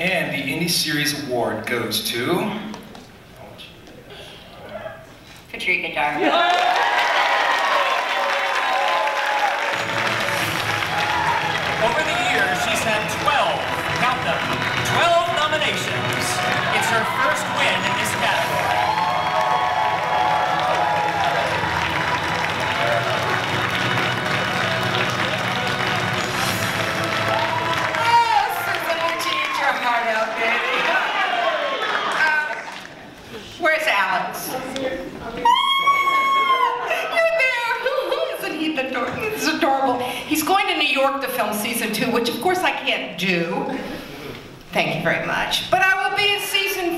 And the Indie Series Award goes to... Patrika Darbo. Over the where's Alex? You're there. Isn't he adorable? Adorable. He's going to New York to film season two, which of course I can't do. Thank you very much. But I will be in season.